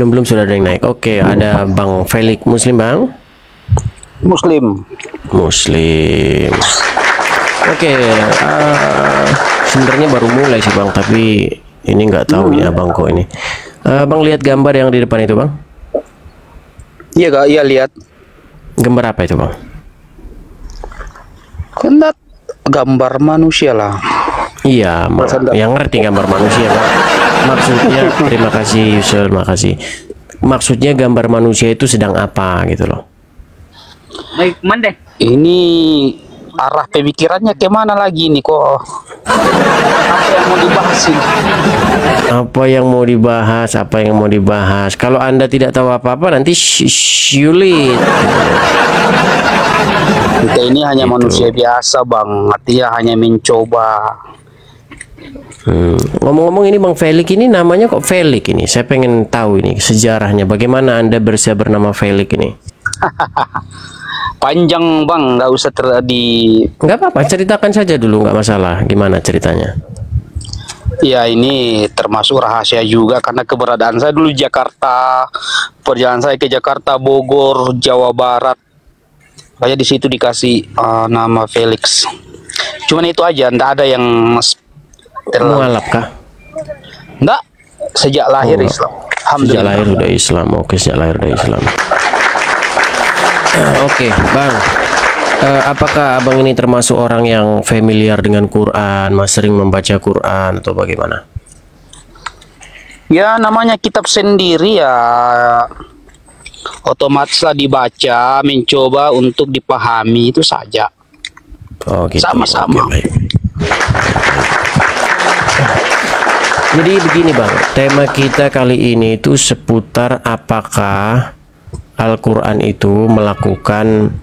Belum belum sudah ada yang naik. Oke, ada Bang Felix Muslim Bang. Muslim. Muslim. Oke, eh, sebenarnya baru mulai sih Bang, tapi ini nggak tahu ini abang kok ini. Eh, bang lihat gambar yang di depan itu Bang. Iya kak, iya lihat. Gambar apa itu Bang? Kendak gambar manusia lah. Iya, yang ngerti gambar manusia Bang. Maksudnya terima kasih Yusel, makasih. Maksudnya gambar manusia itu sedang apa gitu loh. Baik, mandeh. Ini arah pemikirannya ke mana lagi nih kok? Apa yang mau dibahas ini? Apa yang mau dibahas? Apa yang mau dibahas? Kalau Anda tidak tahu apa-apa nanti sulit. Kita ini hanya manusia biasa bang, artinya hanya mencoba. Hmm. Ngomong-ngomong ini Bang Felix ini namanya kok Felix ini? Saya pengen tahu ini sejarahnya. Bagaimana Anda bersia bernama Felix ini? Panjang bang, nggak usah ter di. Nggak apa-apa, ceritakan saja dulu, nggak masalah. Gimana ceritanya? Ya ini termasuk rahasia juga karena keberadaan saya dulu Jakarta, perjalanan saya ke Jakarta, Bogor, Jawa Barat. Saya di situ dikasih uh, nama Felix. Cuman itu aja, ndak ada yang terlalu. Mualaf kah? Ndak, sejak lahir Oh, Islam. Sejak lahir udah Islam. Oke, sejak lahir udah Islam. Eh, Oke, Bang. Eh, apakah abang ini termasuk orang yang familiar dengan Quran, mas sering membaca Quran atau bagaimana? Ya namanya kitab sendiri ya otomatislah dibaca, mencoba untuk dipahami itu saja. Oh gitu. Sama-sama. Baik. Jadi begini bang, tema kita kali ini itu seputar apakah Al-Quran itu melakukan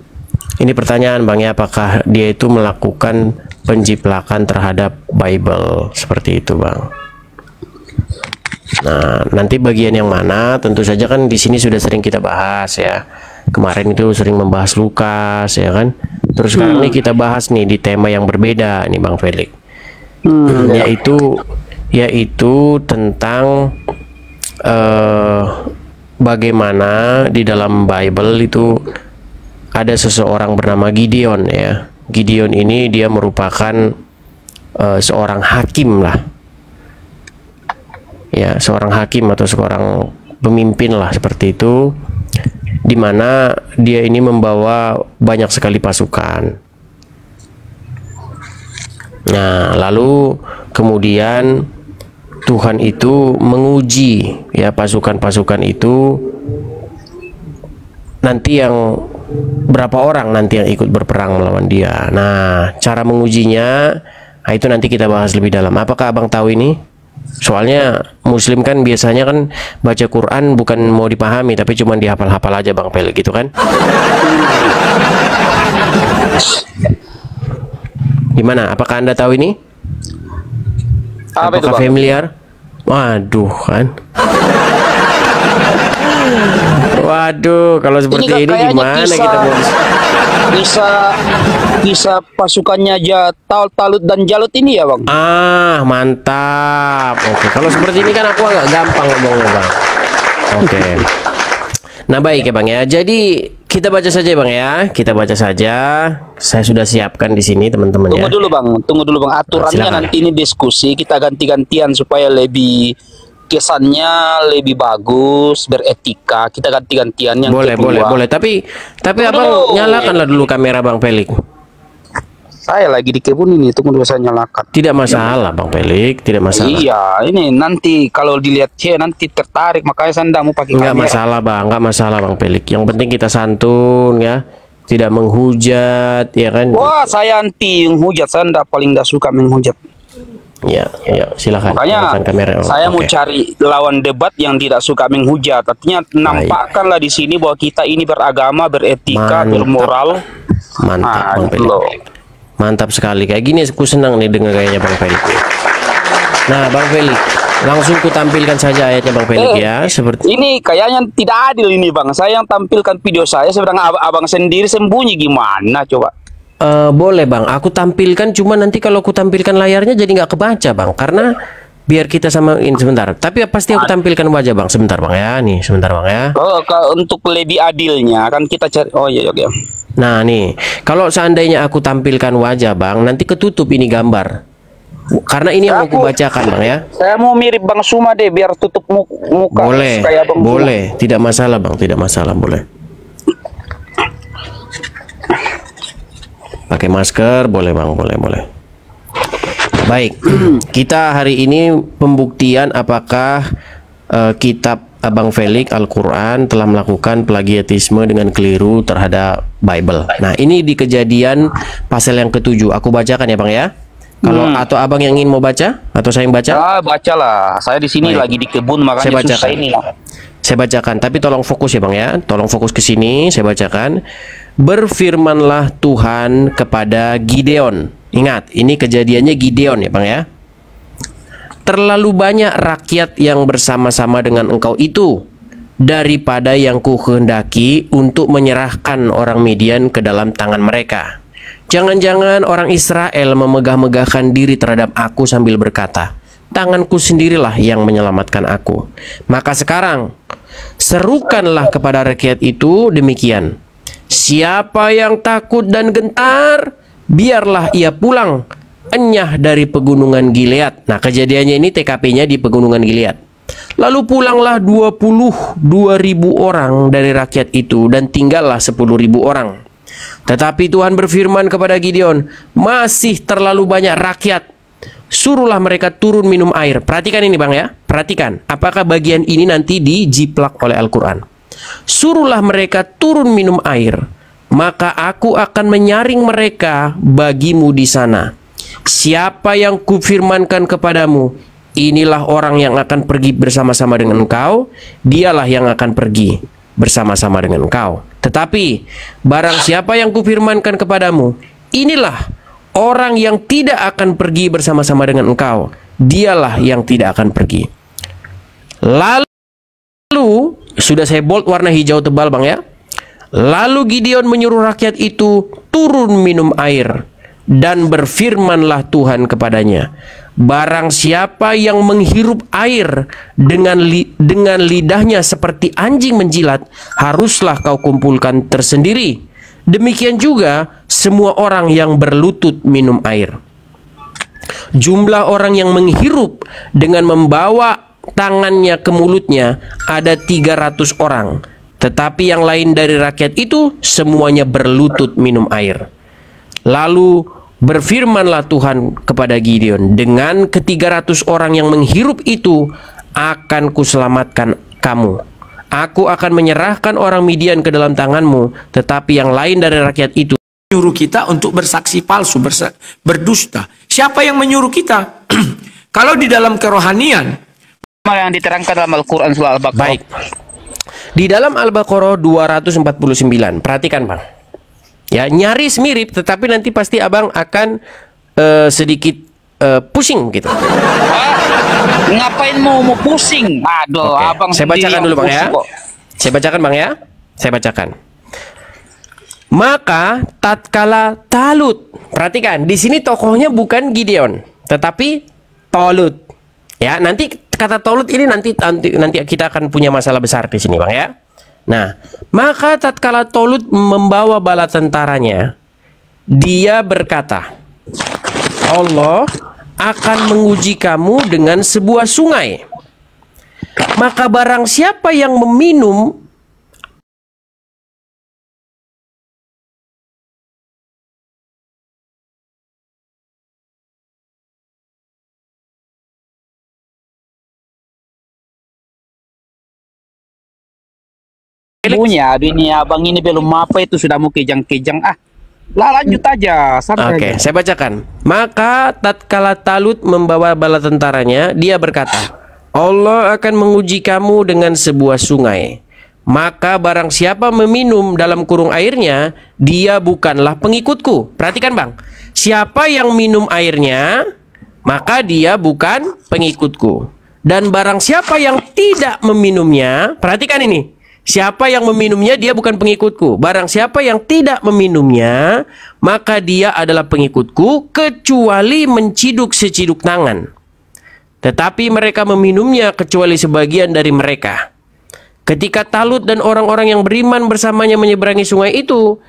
ini pertanyaan bang ya apakah dia itu melakukan penjiplakan terhadap Bible seperti itu bang. Nah nanti bagian yang mana tentu saja kan di sini sudah sering kita bahas ya. Kemarin itu sering membahas Lukas ya kan. Terus sekarang nih kita bahas nih di tema yang berbeda nih bang Felix Hmm, yaitu yaitu tentang eh bagaimana di dalam Bible itu ada seseorang bernama Gideon ya. Gideon ini dia merupakan eh, seorang hakim lah. Ya, seorang hakim atau seorang pemimpin lah seperti itu di mana dia ini membawa banyak sekali pasukan. Nah, lalu kemudian Tuhan itu menguji ya pasukan-pasukan itu nanti yang berapa orang nanti yang ikut berperang melawan dia. Nah, cara mengujinya nah itu nanti kita bahas lebih dalam. Apakah Abang tahu ini? Soalnya muslim kan biasanya kan baca Quran bukan mau dipahami tapi cuma dihafal-hafal aja Bang Pel gitu kan. Gimana? Apakah Anda tahu ini? Apa itu Apakah bang? familiar? Waduh kan. Waduh, kalau seperti Ini ini, gimana kisah- kita mau Bisa bisa pasukannya aja Tal Talut dan Jalut ini ya bang? Ah, mantap. Oke, kalau seperti ini kan aku agak gampang ngomongnya, Bang. Oke. Nah, baik ya, Bang ya. Jadi, kita baca saja, Bang ya. Kita baca saja. Saya sudah siapkan di sini, teman-teman ya. Tunggu dulu bang, tunggu dulu bang. Aturannya Silakan. nanti ini diskusi kita ganti-gantian supaya lebih kesannya lebih bagus, beretika. Kita ganti-gantian yang Boleh, kedua. boleh, boleh. Tapi tapi Tunggu Abang dulu. nyalakanlah dulu kamera Bang Pelik. Saya lagi di kebun ini, tunggu dulu saya nyalakan. Tidak masalah, Bang Pelik, tidak masalah. Iya, ini nanti kalau dilihat C nanti tertarik, makanya saya nggak mau pakai Enggak kamera. masalah bang, enggak masalah bang Pelik. Yang penting kita santun ya, tidak menghujat, ya kan? Wah, saya anti menghujat, saya nggak paling nggak suka menghujat. Ya, ya, silakan. Makanya kamera. Oh, saya mau oke. cari lawan debat yang tidak suka menghujat. Artinya nampakkanlah di sini bahwa kita ini beragama, beretika, Mantap. bermoral. Mantap, Nah, Mantap sekali. Kayak gini aku senang nih dengar gayanya bang Pelik. Nah, bang Pelik, langsung ku tampilkan saja ayatnya bang Pelik Eh, ya, seperti. Ini kayaknya tidak adil ini bang. Saya yang tampilkan video saya, sedang ab- abang sendiri sembunyi gimana coba? Eh, boleh bang, aku tampilkan. Cuma nanti kalau aku tampilkan layarnya jadi nggak kebaca bang, karena biar kita samain sebentar. Tapi pasti aku tampilkan wajah bang. Sebentar bang ya, nih sebentar bang ya. Oh, ka- untuk lebih adilnya kan kita cari. Oh iya oke. Nah nih, kalau seandainya aku tampilkan wajah bang, nanti ketutup ini gambar. Karena ini yang mau aku bacakan bang ya. Saya mau mirip Bang Suma deh biar tutup mu- muka Boleh, kayak Bang Suma. boleh, tidak masalah bang, tidak masalah boleh. Pakai masker, boleh bang, boleh, boleh. Baik, kita hari ini pembuktian apakah eh, kitab Abang Felix Al-Quran telah melakukan plagiatisme dengan keliru terhadap Bible. Nah, ini di kejadian pasal yang ketujuh. Aku bacakan ya bang ya. Kalau atau abang yang ingin mau baca atau saya yang baca? Ah, bacalah. Saya di sini Baik. lagi di kebun makanya Saya bacakan. susah ini. Saya bacakan, tapi tolong fokus ya Bang ya. Tolong fokus ke sini, saya bacakan. Berfirmanlah Tuhan kepada Gideon. Ingat, ini kejadiannya Gideon ya Bang ya. Terlalu banyak rakyat yang bersama-sama dengan engkau itu daripada yang kuhendaki untuk menyerahkan orang Midian ke dalam tangan mereka. Jangan-jangan orang Israel memegah-megahkan diri terhadap aku sambil berkata, tanganku sendirilah yang menyelamatkan aku. Maka sekarang, serukanlah kepada rakyat itu demikian. Siapa yang takut dan gentar, biarlah ia pulang enyah dari pegunungan Gilead. Nah, kejadiannya ini TKP-nya di pegunungan Gilead. Lalu pulanglah 22 ribu orang dari rakyat itu dan tinggallah 10 ribu orang. Tetapi Tuhan berfirman kepada Gideon, masih terlalu banyak rakyat. Suruhlah mereka turun minum air. Perhatikan ini bang ya, perhatikan. Apakah bagian ini nanti dijiplak oleh Al-Quran? Suruhlah mereka turun minum air, maka aku akan menyaring mereka bagimu di sana. Siapa yang kufirmankan kepadamu, inilah orang yang akan pergi bersama-sama dengan engkau, dialah yang akan pergi bersama-sama dengan engkau. Tetapi barang siapa yang kufirmankan kepadamu, inilah orang yang tidak akan pergi bersama-sama dengan engkau, dialah yang tidak akan pergi. Lalu sudah saya bold warna hijau tebal bang ya. Lalu Gideon menyuruh rakyat itu turun minum air dan berfirmanlah Tuhan kepadanya, barang siapa yang menghirup air dengan li- dengan lidahnya seperti anjing menjilat, haruslah kau kumpulkan tersendiri. Demikian juga semua orang yang berlutut minum air. Jumlah orang yang menghirup dengan membawa tangannya ke mulutnya ada 300 orang. Tetapi yang lain dari rakyat itu semuanya berlutut minum air. Lalu berfirmanlah Tuhan kepada Gideon, dengan ke-300 orang yang menghirup itu akan kuselamatkan kamu. Aku akan menyerahkan orang Midian ke dalam tanganmu, tetapi yang lain dari rakyat itu menyuruh kita untuk bersaksi palsu, bersa- berdusta. Siapa yang menyuruh kita? Kalau di dalam kerohanian, Yang diterangkan dalam Al-Quran surah Al-Baqarah. Di dalam Al-Baqarah 249. Perhatikan, Bang. Ya, nyaris mirip tetapi nanti pasti Abang akan eh, sedikit eh, pusing gitu. Ngapain mau mau pusing? Aduh, Oke, abang Saya bacakan dulu, Bang ya. kok. Saya bacakan, Bang ya. Saya bacakan. Maka tatkala Talut, perhatikan, di sini tokohnya bukan Gideon, tetapi Tolut. Ya, nanti kata Tolut ini nanti nanti nanti kita akan punya masalah besar di sini, Bang ya. Nah, maka tatkala Tolut membawa bala tentaranya, dia berkata, Allah akan menguji kamu dengan sebuah sungai. Maka barang siapa yang meminum Punya, aduh ini abang ini belum apa itu sudah mau kejang-kejang. Ah, lah lanjut aja. Santai Oke, aja. saya bacakan. Maka tatkala Talut membawa bala tentaranya, dia berkata, Allah akan menguji kamu dengan sebuah sungai. Maka barang siapa meminum dalam kurung airnya, dia bukanlah pengikutku. Perhatikan bang, siapa yang minum airnya, maka dia bukan pengikutku. Dan barang siapa yang tidak meminumnya, perhatikan ini. Siapa yang meminumnya dia bukan pengikutku. Barang siapa yang tidak meminumnya, maka dia adalah pengikutku kecuali menciduk seciduk tangan. tetapi mereka meminumnya kecuali sebagian dari mereka. Ketika Talut dan orang-orang yang beriman bersamanya menyeberangi sungai itu,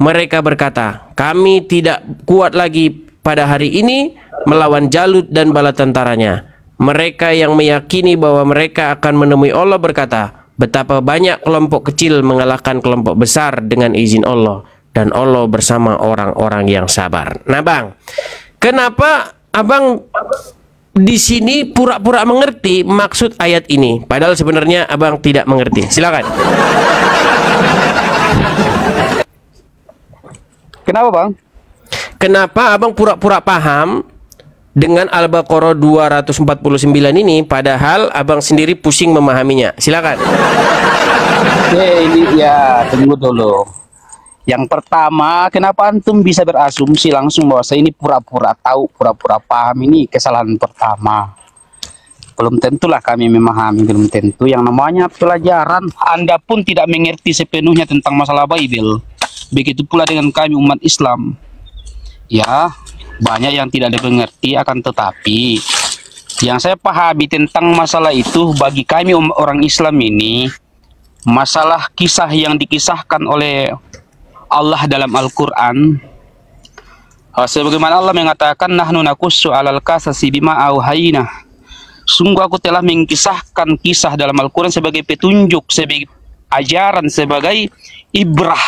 mereka berkata, "Kami tidak kuat lagi pada hari ini melawan Jalut dan bala tentaranya." Mereka yang meyakini bahwa mereka akan menemui Allah berkata, "Betapa banyak kelompok kecil mengalahkan kelompok besar dengan izin Allah, dan Allah bersama orang-orang yang sabar." Nah, Bang, kenapa Abang di sini pura-pura mengerti maksud ayat ini, padahal sebenarnya abang tidak mengerti. Silakan. Kenapa bang? Kenapa abang pura-pura paham dengan Al-Baqarah 249 ini, padahal abang sendiri pusing memahaminya? Silakan. Ya ini ya tunggu dulu. Yang pertama, kenapa antum bisa berasumsi langsung bahwa saya ini pura-pura tahu, pura-pura paham ini kesalahan pertama. Belum tentulah kami memahami, belum tentu. Yang namanya pelajaran, Anda pun tidak mengerti sepenuhnya tentang masalah Bible. Begitu pula dengan kami umat Islam. Ya, banyak yang tidak dimengerti akan tetapi yang saya pahami tentang masalah itu bagi kami um- orang Islam ini masalah kisah yang dikisahkan oleh Allah dalam Al-Quran uh, sebagaimana Allah mengatakan nahnu nakussu alal kasasi bima auhayna. Sungguh aku telah mengkisahkan kisah dalam Al-Quran sebagai petunjuk sebagai ajaran sebagai ibrah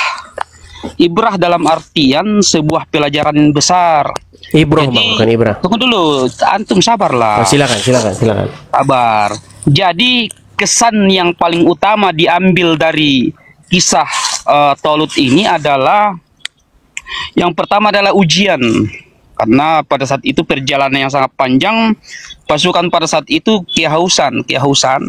ibrah dalam artian sebuah pelajaran besar Ibroh, Jadi, bang, bukan Ibrah. tunggu dulu antum sabarlah Oh, silakan, silakan, silakan. Sabar. Jadi kesan yang paling utama diambil dari kisah uh, Tolut ini adalah yang pertama adalah ujian. Karena pada saat itu perjalanan yang sangat panjang, pasukan pada saat itu kehausan, kehausan.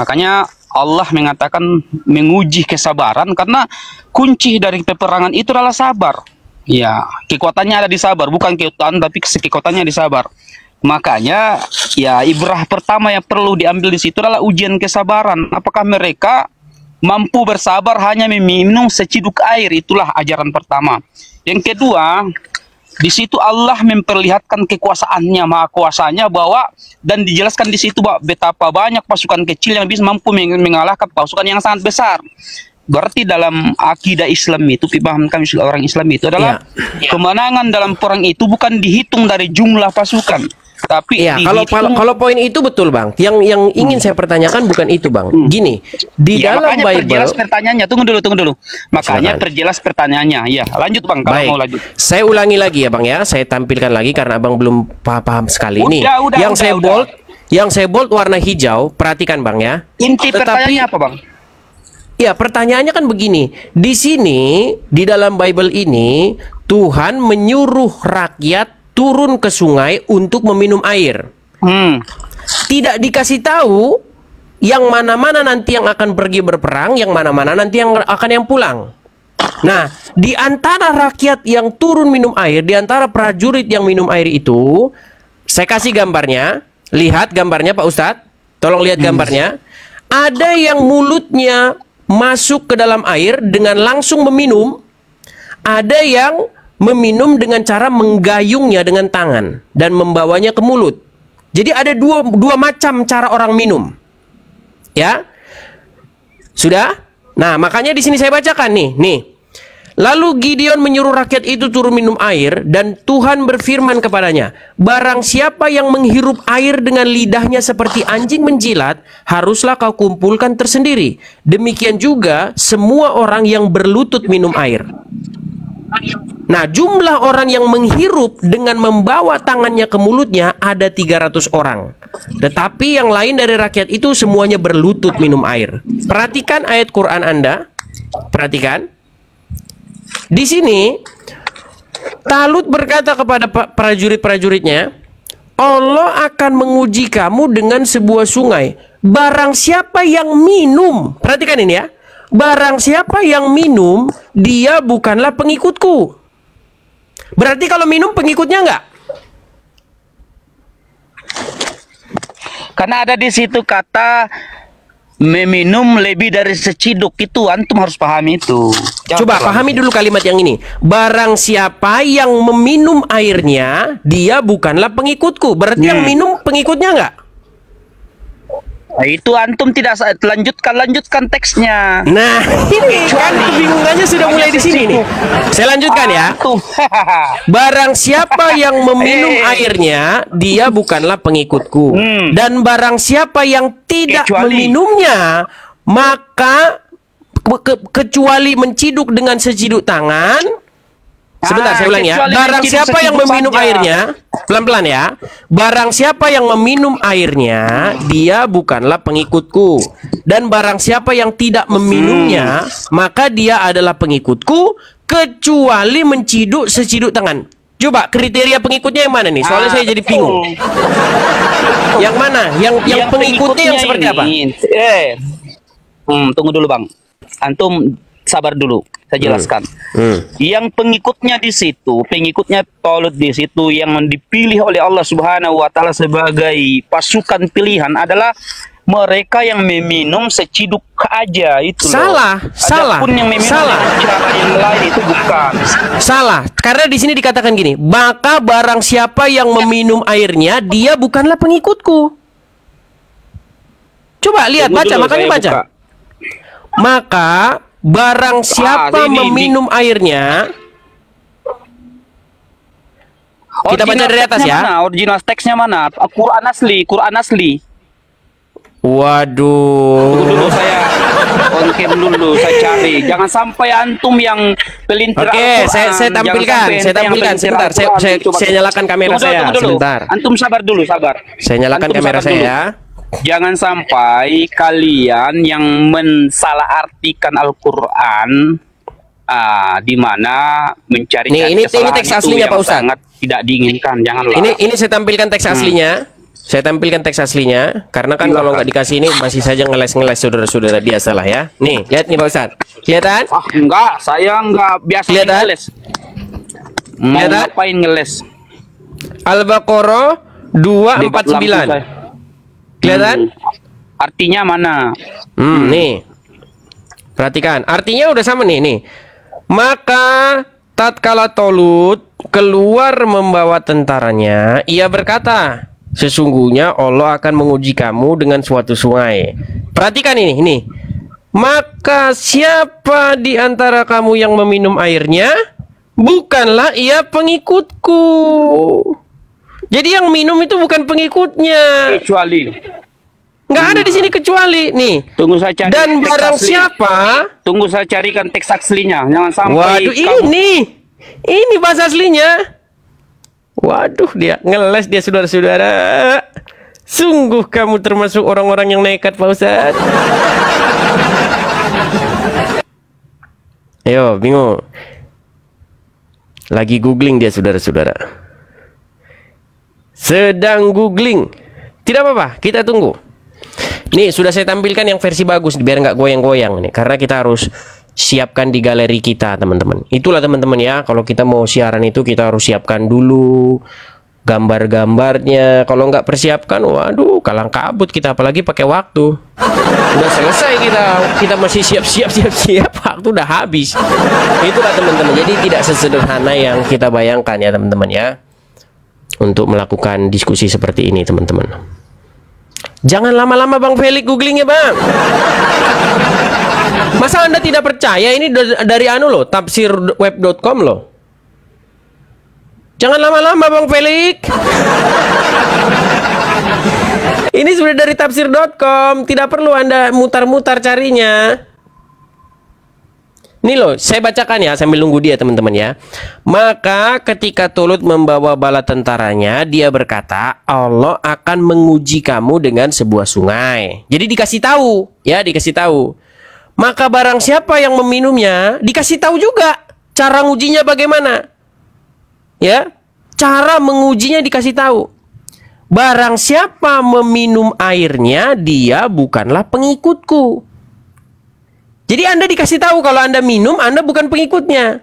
Makanya Allah mengatakan menguji kesabaran karena kunci dari peperangan itu adalah sabar. Ya, kekuatannya ada di sabar, bukan kekuatan tapi kekuatannya di sabar. Makanya ya ibrah pertama yang perlu diambil di situ adalah ujian kesabaran. Apakah mereka mampu bersabar hanya meminum seciduk air? Itulah ajaran pertama. Yang kedua, di situ Allah memperlihatkan kekuasaannya, maha kuasanya bahwa dan dijelaskan di situ bahwa betapa banyak pasukan kecil yang bisa mampu meng- mengalahkan pasukan yang sangat besar. Berarti dalam akidah Islam itu, paham kami sebagai orang Islam itu adalah kemenangan dalam perang itu bukan dihitung dari jumlah pasukan, tapi Iya, kalau dihitung kalau poin itu betul, Bang. Yang yang ingin saya pertanyakan bukan itu, Bang. Gini, di Ya, dalam makanya Bible perjelas pertanyaannya. Tunggu dulu, tunggu dulu. Makanya Silakan. perjelas pertanyaannya. Ya, lanjut Bang kalau Baik, mau lanjut. saya ulangi lagi ya bang ya. Saya tampilkan lagi karena abang belum paham, paham sekali Udah, udah, yang udah, saya udah. bold, yang saya bold warna hijau. Perhatikan bang ya. Inti Tetapi- pertanyaannya apa, Bang? Ya pertanyaannya kan begini. Di sini di dalam Bible ini Tuhan menyuruh rakyat turun ke sungai untuk meminum air. Hmm. Tidak dikasih tahu yang mana-mana nanti yang akan pergi berperang, yang mana-mana nanti yang akan yang pulang. Nah, di antara rakyat yang turun minum air, di antara prajurit yang minum air itu, saya kasih gambarnya. Lihat gambarnya Pak Ustadz. Tolong lihat gambarnya. Ada yang mulutnya masuk ke dalam air dengan langsung meminum. Ada yang meminum dengan cara menggayungnya dengan tangan dan membawanya ke mulut. Jadi ada dua, dua macam cara orang minum. Ya. Sudah? Nah, makanya di sini saya bacakan nih. Nih. Lalu Gideon menyuruh rakyat itu turun minum air dan Tuhan berfirman kepadanya, "Barang siapa yang menghirup air dengan lidahnya seperti anjing menjilat, haruslah kau kumpulkan tersendiri. Demikian juga semua orang yang berlutut minum air." Nah, jumlah orang yang menghirup dengan membawa tangannya ke mulutnya ada 300 orang. Tetapi yang lain dari rakyat itu semuanya berlutut minum air. Perhatikan ayat Quran Anda. Perhatikan. Di sini Talut berkata kepada pa- prajurit-prajuritnya, Allah akan menguji kamu dengan sebuah sungai. Barang siapa yang minum, perhatikan ini ya. Barang siapa yang minum, dia bukanlah pengikutku. Berarti kalau minum pengikutnya enggak? Karena ada di situ kata meminum lebih dari seciduk itu antum harus pahami itu. Jangan Coba terlalu- pahami dulu kalimat yang ini. Barang siapa yang meminum airnya, dia bukanlah pengikutku. Berarti yang Hmm. minum pengikutnya enggak? Nah, itu antum tidak lanjutkan lanjutkan teksnya. Nah, ini kan kebingungannya sudah mulai di sini nih. Saya lanjutkan ya. Barang siapa yang meminum Eh. airnya, dia bukanlah pengikutku. Hmm. Dan barang siapa yang tidak meminumnya, maka ke- kecuali menciduk dengan seciduk tangan. Sebentar, Ah, saya ulang ya. Barang siapa yang meminum saja. airnya, pelan-pelan ya. Barang siapa yang meminum airnya, dia bukanlah pengikutku. Dan barang siapa yang tidak meminumnya, maka dia adalah pengikutku kecuali menciduk seciduk tangan. Coba kriteria pengikutnya yang mana nih? Soalnya Ah, saya jadi bingung. Yang mana? Yang yang, pengikutnya yang seperti apa? ini, Eh, hmm, tunggu dulu bang. Antum sabar dulu. Saya jelaskan. Hmm. Yang pengikutnya di situ, pengikutnya Tolut di situ yang dipilih oleh Allah Subhanahu wa taala sebagai pasukan pilihan adalah mereka yang meminum seciduk aja itu loh. Salah, salah, Adapun yang meminum salah. yang lain itu bukan. Salah, karena di sini dikatakan gini, maka barang siapa yang meminum airnya, dia bukanlah pengikutku. Coba lihat, Tunggu baca, dulu, makanya baca. buka. Maka barang siapa sini, meminum airnya, Kita baca dari atas ya. Mana? Original teksnya mana? Quran asli, Quran asli. Tunggu waduh, dulu saya on cam dulu saya cari jangan sampai antum yang pelintir Oke, Al-Quran. saya- saya tampilkan, saya tampilkan. Sebentar, saya- saya- saya nyalakan kamera Tunggu saya. tunggu dulu. Sebentar. antum sabar dulu sabar saya nyalakan Antum kamera saya dulu. ya. Jangan sampai kalian yang mensalahartikan Al-Quran ah, di mana mencari Nih, ini- ini teks aslinya, Pak Ustadz. sangat tidak diinginkan janganlah Ini ini saya tampilkan teks aslinya. Saya tampilkan teks aslinya karena kan kalau nggak dikasih ini masih saja ngeles-ngeles saudara-saudara biasa lah ya. Nih, lihat nih Pak Ustadz. Kelihatan? Ah, enggak, saya enggak biasa Kelihatan? ngeles. Mau Kelihatan? ngapain ngeles? Al-Baqarah Debat lampu 249. Kelihatan? Hmm. Artinya mana? Hmm, nih. Perhatikan, artinya udah sama nih, nih. Maka tatkala Tolut keluar membawa tentaranya, ia berkata, sesungguhnya Allah akan menguji kamu dengan suatu sungai. Perhatikan ini, ini. Maka siapa di antara kamu yang meminum airnya? Bukanlah ia pengikutku. Jadi yang minum itu bukan pengikutnya. Kecuali. Nggak ada di sini kecuali nih. Tunggu saya cari. Dan barang asli. siapa? Tunggu saya carikan teks aslinya. Jangan sampai. Waduh, kamu- ini. Ini bahasa aslinya. Waduh, dia ngeles dia saudara-saudara. Sungguh kamu termasuk orang-orang yang nekat, Pak Ustaz. Ayo, bingung. Lagi googling dia saudara-saudara. Sedang googling. Tidak apa-apa, kita tunggu. Nih sudah saya tampilkan yang versi bagus biar nggak goyang-goyang nih karena kita harus siapkan di galeri kita teman-teman. Itulah teman-teman ya kalau kita mau siaran itu kita harus siapkan dulu gambar-gambarnya. Kalau nggak persiapkan, waduh kalang kabut kita apalagi pakai waktu. Udah selesai kita kita masih siap-siap siap-siap waktu udah habis. Itulah teman-teman. Jadi tidak sesederhana yang kita bayangkan ya teman-teman ya untuk melakukan diskusi seperti ini teman-teman. Jangan lama-lama Bang Felix googlingnya Bang. Masa Anda tidak percaya ini dari, dari anu loh, tafsirweb.com loh. Jangan lama-lama Bang Felix. ini sudah dari tafsir.com, tidak perlu Anda mutar-mutar carinya. Ini loh, saya bacakan ya sambil nunggu dia teman-teman ya. Maka ketika Tulut membawa bala tentaranya, dia berkata, Allah akan menguji kamu dengan sebuah sungai. Jadi dikasih tahu, ya dikasih tahu. Maka barang siapa yang meminumnya, dikasih tahu juga cara ngujinya bagaimana. Ya, cara mengujinya dikasih tahu. Barang siapa meminum airnya, dia bukanlah pengikutku. Jadi Anda dikasih tahu kalau Anda minum, Anda bukan pengikutnya.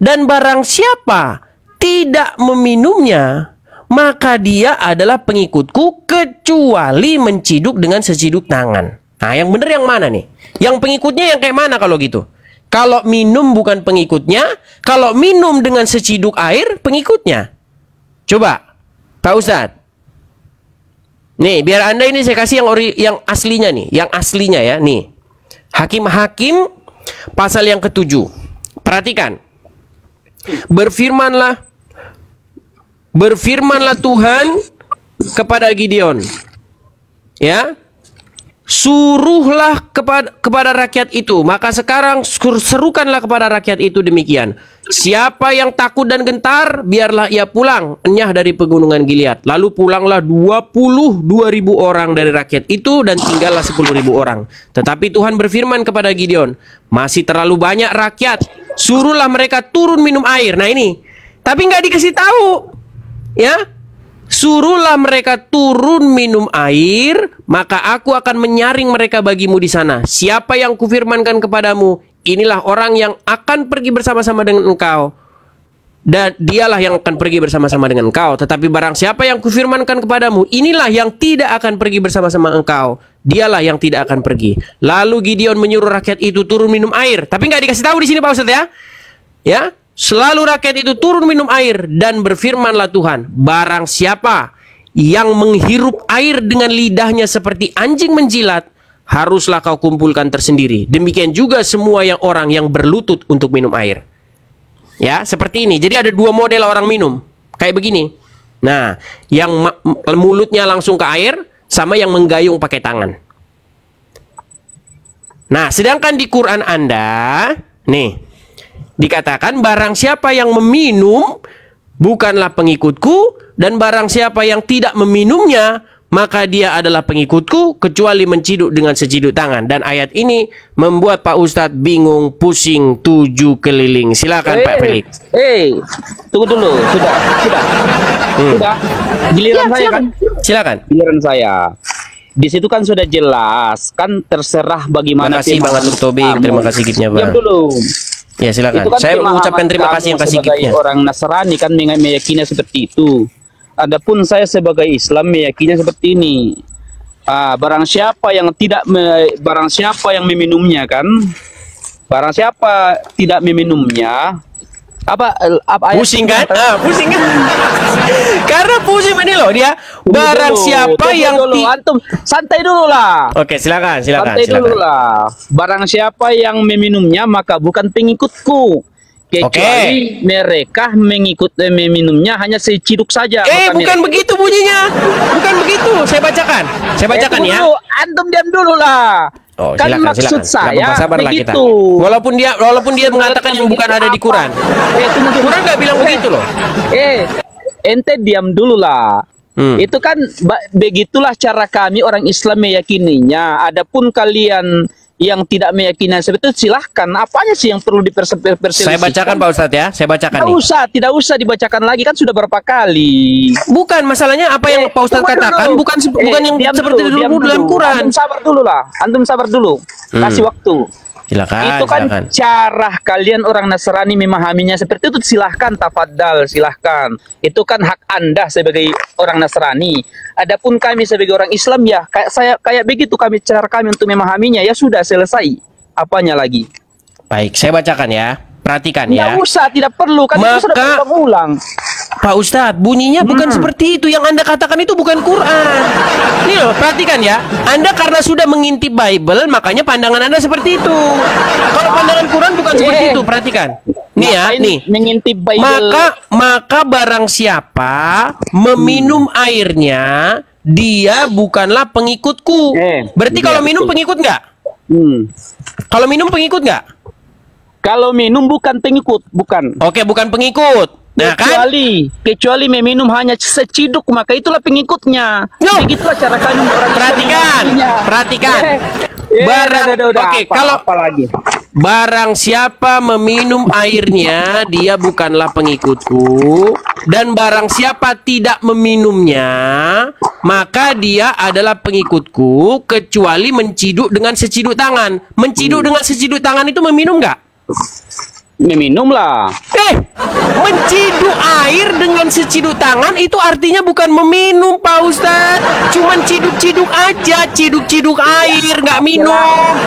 Dan barang siapa tidak meminumnya, maka dia adalah pengikutku kecuali menciduk dengan seciduk tangan. Nah, yang benar yang mana nih? Yang pengikutnya yang kayak mana kalau gitu? Kalau minum bukan pengikutnya, kalau minum dengan seciduk air pengikutnya. Coba, Pak Ustadz. Nih, biar Anda ini saya kasih yang ori, yang aslinya nih, yang aslinya ya, nih. Hakim-hakim pasal yang ketujuh. Perhatikan. Berfirmanlah berfirmanlah Tuhan kepada Gideon. Ya, suruhlah kepada kepada rakyat itu maka sekarang serukanlah kepada rakyat itu demikian siapa yang takut dan gentar biarlah ia pulang enyah dari pegunungan Gilead. Lalu pulanglah 22 ribu orang dari rakyat itu dan tinggallah 10 ribu orang. Tetapi Tuhan berfirman kepada Gideon masih terlalu banyak rakyat. Suruhlah mereka turun minum air. Nah ini. Tapi nggak dikasih tahu ya. Suruhlah mereka turun minum air, maka aku akan menyaring mereka bagimu di sana. Siapa yang kufirmankan kepadamu, inilah orang yang akan pergi bersama-sama dengan engkau. Dan dialah yang akan pergi bersama-sama dengan engkau. Tetapi barang siapa yang kufirmankan kepadamu, inilah yang tidak akan pergi bersama-sama engkau. Dialah yang tidak akan pergi. Lalu Gideon menyuruh rakyat itu turun minum air. Tapi nggak dikasih tahu di sini Pak Ustadz ya. Ya, Selalu rakyat itu turun minum air dan berfirmanlah Tuhan, barang siapa yang menghirup air dengan lidahnya seperti anjing menjilat, haruslah kau kumpulkan tersendiri. Demikian juga semua yang orang yang berlutut untuk minum air. Ya, seperti ini. Jadi ada dua model orang minum. Kayak begini. Nah, yang mulutnya langsung ke air sama yang menggayung pakai tangan. Nah, sedangkan di Quran Anda, nih, Dikatakan barang siapa yang meminum bukanlah pengikutku dan barang siapa yang tidak meminumnya maka dia adalah pengikutku kecuali menciduk dengan seciduk tangan. Dan ayat ini membuat Pak Ustadz bingung pusing tujuh keliling. Silakan hey, Pak Felix Eh hey, tunggu dulu. Sudah sudah. Hmm. sudah. Giliran ya, saya silakan. kan? Silakan. Giliran saya. Di situ kan sudah jelas. Kan terserah bagaimana terima kasih Bang Tobing. Terima kasih gifnya Bang dulu. Ya silakan. Kan Saya mengucapkan terima kasih yang kasih orang Nasrani kan meyakini seperti itu. Adapun saya sebagai Islam meyakini seperti ini. Ah, barang siapa yang tidak me, barang siapa yang meminumnya kan, barang siapa tidak meminumnya, apa apa ayat pusing kan? Ah, pusing kan? Karena pusing ini loh dia barang dulu, siapa yang dulu, antum santai dulu lah. Oke, silakan, silakan. Santai silakan. dulu lah. Barang siapa yang meminumnya maka bukan pengikutku. Kecuali okay. mereka mengikut eh, meminumnya hanya seciduk saja. Eh, bukan mereka. begitu bunyinya. Bukan begitu. Saya bacakan. Saya eh, bacakan eh, ya. Antum diam dulu lah. Oh, kan silakan, maksud silakan. saya sabarlah kita. Walaupun dia walaupun dia mengatakan yang bukan ada di Quran. Eh, Quran nggak bilang begitu loh. Eh, ente diam dulu lah. Hmm. Itu kan begitulah cara kami orang Islam meyakininya. Adapun kalian yang tidak meyakini seperti itu silahkan. Apanya sih yang perlu diperselisihkan? Saya bacakan Pak Ustadz ya. Saya bacakan tidak nih. usah, tidak usah dibacakan lagi kan sudah berapa kali. Bukan masalahnya apa yang eh, Pak Ustadz katakan dulu. bukan eh, bukan yang seperti dulu, dulu dalam Quran. Antum sabar dulu lah. Antum sabar dulu. Hmm. Kasih waktu. Silakan. Itu kan silakan. cara kalian orang Nasrani memahaminya seperti itu silahkan tafadhal silahkan. Itu kan hak Anda sebagai orang Nasrani. Adapun kami sebagai orang Islam ya kayak saya kayak begitu kami cara kami untuk memahaminya ya sudah selesai. Apanya lagi? Baik, saya bacakan ya. Perhatikan Nggak ya. usah, tidak perlu. Kan Maka, itu sudah ulang Pak Ustadz, bunyinya bukan hmm. seperti itu. Yang Anda katakan itu bukan Quran. Nih loh, perhatikan ya. Anda karena sudah mengintip Bible, makanya pandangan Anda seperti itu. Kalau pandangan Quran bukan seperti itu, perhatikan. Nih ya, nih. Mengintip Bible. Maka maka barang siapa meminum hmm. airnya, dia bukanlah pengikutku. Eh, Berarti kalau minum pengikut nggak? Hmm. Kalau minum pengikut nggak? Kalau minum bukan pengikut, bukan. Oke, bukan pengikut. Kan? kecuali kan? kecuali meminum hanya seciduk maka itulah pengikutnya. No. Begitulah cara kami Perhatikan, perhatikan. Yeah, barang udah, udah, udah, oke okay, kalau apa lagi? barang siapa meminum airnya dia bukanlah pengikutku dan barang siapa tidak meminumnya maka dia adalah pengikutku kecuali menciduk dengan seciduk tangan menciduk hmm. dengan seciduk tangan itu meminum nggak Meminum lah. Eh, Menciduk air dengan seciduk tangan itu artinya bukan meminum Pak Ustadz Cuman ciduk-ciduk aja Ciduk-ciduk air nggak minum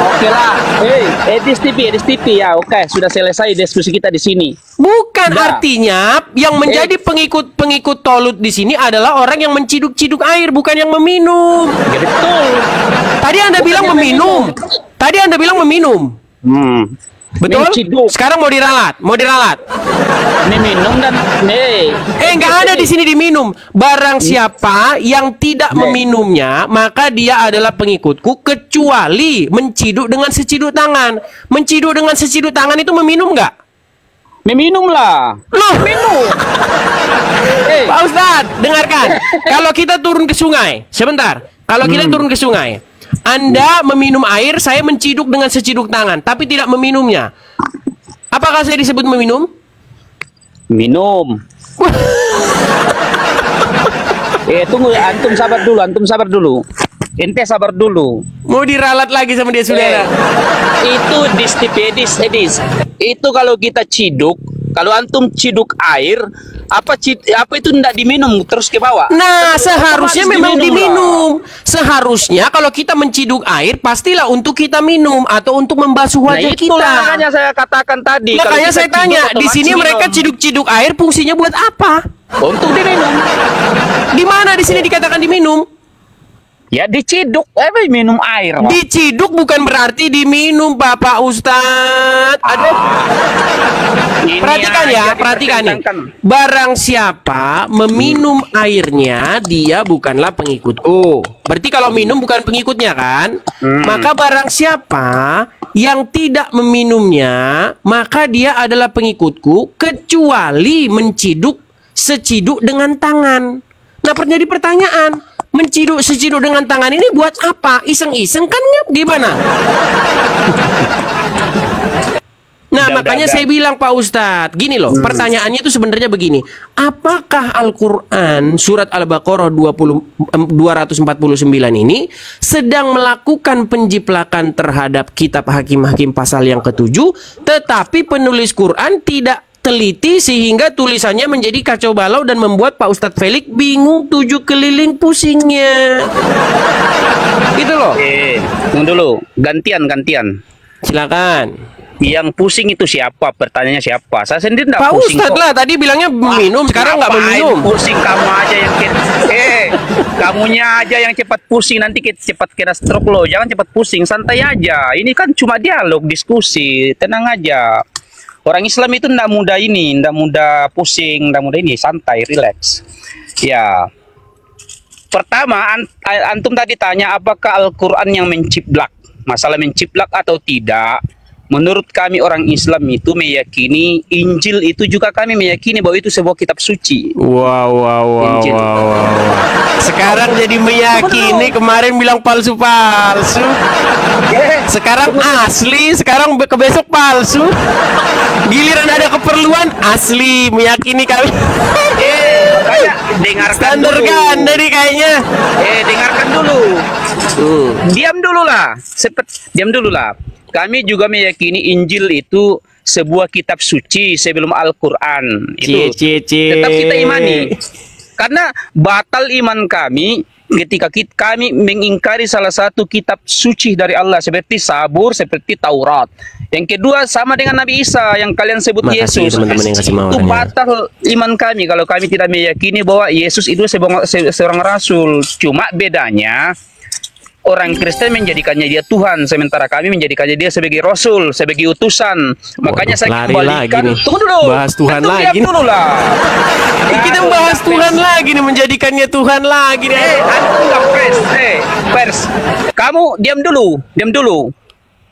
Oke lah. Hei, Edis TV, Edis TV ya. Oke, sudah selesai diskusi kita di sini. Bukan Dah. artinya yang menjadi pengikut-pengikut tolut di sini adalah orang yang menciduk-ciduk air bukan yang meminum. Ya betul. Tadi Anda bilang yang meminum. Tadi Anda bilang meminum. Hmm. Betul? Menciduk. Sekarang mau diralat, mau diralat. Ini minum dan hey. Eh nggak ada di sini diminum. Barang siapa yang tidak meminumnya, maka dia adalah pengikutku kecuali menciduk dengan seciduk tangan. Menciduk dengan seciduk tangan itu meminum nggak? Meminum lah. Loh, minum. Hey. Pak Ustadz, dengarkan. Kalau kita turun ke sungai, sebentar. Kalau kita turun ke sungai, Anda meminum air, saya menciduk dengan seciduk tangan, tapi tidak meminumnya. Apakah saya disebut meminum? Minum. eh tunggu antum sabar dulu, antum sabar dulu. Ente sabar dulu. Mau diralat lagi sama dia Eh, saudara? itu distipedis edis. Itu kalau kita ciduk, kalau antum ciduk air, apa cid, apa itu tidak diminum terus ke bawah? Nah, seharusnya Otomatis memang diminum diminum. Seharusnya kalau kita menciduk air, pastilah untuk kita minum atau untuk membasuh Nah, wajah itu kita. makanya saya katakan tadi. Makanya saya tanya, di sini minum. mereka ciduk-ciduk air fungsinya buat apa? untuk diminum. Di mana di sini dikatakan diminum? Ya diciduk, eh minum air. Pak. Diciduk bukan berarti diminum, Bapak Ustadz. Ada perhatikan ya, perhatikan nih. Barang siapa meminum airnya, dia bukanlah pengikutku. Berarti kalau minum bukan pengikutnya kan? Maka barang siapa yang tidak meminumnya, maka dia adalah pengikutku kecuali menciduk seciduk dengan tangan. Nah, terjadi pertanyaan, menciduk seciduk dengan tangan ini buat apa? Iseng-iseng kan nggak? Gimana? Nah, Udah, makanya udah, saya bilang Pak Ustadz, gini loh, pertanyaannya itu sebenarnya begini. Apakah Al-Qur'an surat Al-Baqarah 20 em, 249 ini sedang melakukan penjiplakan terhadap kitab hakim-hakim pasal yang ketujuh, tetapi penulis Quran tidak teliti sehingga tulisannya menjadi kacau balau dan membuat Pak Ustadz Felix bingung tujuh keliling pusingnya. Gitu loh. Eh, tunggu dulu. Gantian, gantian. Silakan. Yang pusing itu siapa? Pertanyaannya siapa? Saya sendiri Pak pusing Ustadz kok. lah tadi bilangnya minum, sekarang nggak meminum. Pusing kamu aja yang ke- eh kamunya aja yang cepat pusing nanti kita cepat kena stroke loh. Jangan cepat pusing, santai aja. Ini kan cuma dialog, diskusi, tenang aja. Orang Islam itu ndak mudah ini, ndak mudah pusing, ndak mudah ini, santai, relax. Ya. Pertama, an- antum tadi tanya apakah Al-Qur'an yang menciplak? Masalah menciplak atau tidak? Menurut kami orang Islam itu meyakini Injil itu juga kami meyakini bahwa itu sebuah kitab suci. Wow, wow, wow, Injil. wow, wow. Sekarang jadi meyakini kemarin bilang palsu-palsu. Sekarang asli, sekarang ke besok palsu. Giliran ada keperluan asli meyakini kami. Eh, dengarkan Standar dulu. ganda nih kayaknya. Eh, dengarkan dulu. Diam dulu lah. Sepet, diam dulu lah. Kami juga meyakini Injil itu sebuah kitab suci sebelum Al-Qur'an. Cie, Itu cie, cie. tetap kita imani. Karena batal iman kami ketika kit- kami mengingkari salah satu kitab suci dari Allah seperti Sabur, seperti Taurat. Yang kedua sama dengan Nabi Isa yang kalian sebut Makasih Yesus. teman-teman yang kasih itu maurannya. batal iman kami kalau kami tidak meyakini bahwa Yesus itu seorang, se- seorang rasul. Cuma bedanya orang Kristen menjadikannya dia Tuhan sementara kami menjadikannya dia sebagai rasul, sebagai utusan. Makanya saya lari kembalikan. lagi nih. Tunggu dulu. Bahas Tuhan Antum lagi dulu lah. Kita Aduh, bahas Tuhan pers. lagi nih menjadikannya Tuhan lagi nih. Eh, antum nggak pers, eh, pers. Kamu diam dulu, diam dulu.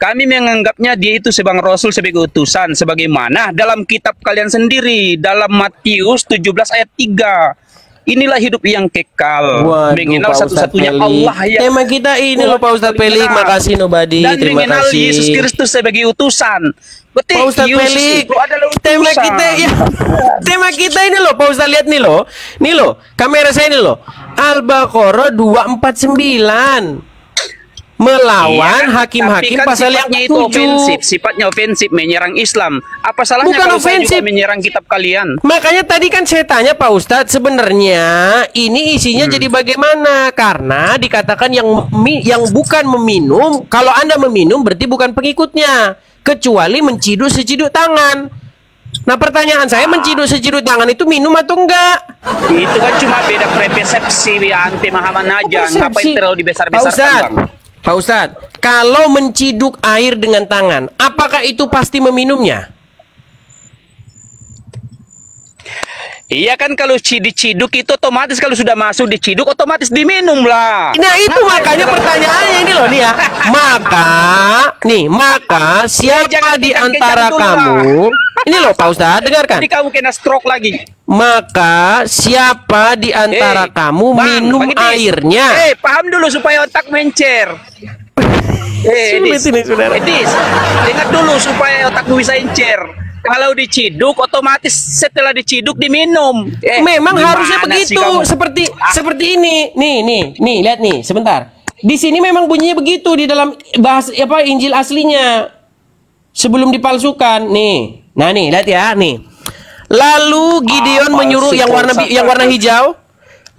Kami menganggapnya dia itu sebagai rasul sebagai utusan sebagaimana dalam kitab kalian sendiri dalam Matius 17 ayat 3. Inilah hidup yang kekal, Waduh, mengenal satu-satunya. Allah yang Tema kita ini loh Pak Ustadz Pelik. Makasih Nobody. dan Terima mengenal kasih. Yesus Kristus sebagai utusan. Berarti Pak Ustadz Pelik, tema kita ya, tema kita ini loh, Pak Ustadz lihat nih loh, nih loh, kamera saya ini loh, Al-Baqarah 249 melawan Iya hakim-hakim Tapi kan pasal yang itu ofensif, sifatnya ofensif menyerang Islam. Apa salahnya Bukan kalau ofensif. saya juga menyerang kitab kalian? Makanya tadi kan saya tanya Pak Ustadz sebenarnya ini isinya Hmm. jadi bagaimana? Karena dikatakan yang yang bukan meminum, kalau Anda meminum berarti bukan pengikutnya, kecuali menciduk seciduk tangan. Nah pertanyaan saya menciduk seciduk tangan itu minum atau enggak? Itu kan cuma beda persepsi ya anti pemahaman aja. Ngapain terlalu dibesar-besarkan? Pak Ustadz, kalau menciduk air dengan tangan, apakah itu pasti meminumnya? Iya kan kalau ci- diciduk itu otomatis kalau sudah masuk diciduk otomatis diminum lah. Nah itu makanya pertanyaannya ini loh nih ya. Maka nih maka siapa jangan di antara kamu? Ini loh Pak Ustadz dengarkan. Nanti kamu kena stroke lagi. Maka siapa di antara Eh, kamu Bang, minum airnya? Eh, paham dulu supaya otak mencer. Eh, Sulit Edis. Edis, ingat dulu supaya otakmu bisa encer. Kalau diciduk, otomatis setelah diciduk diminum. Eh, Memang harusnya begitu seperti Ah. seperti ini. Nih nih nih lihat nih sebentar. Di sini memang bunyinya begitu di dalam bahas apa Injil aslinya sebelum dipalsukan nih. Nah nih lihat ya nih. Lalu Gideon Apa menyuruh yang warna yang warna hijau.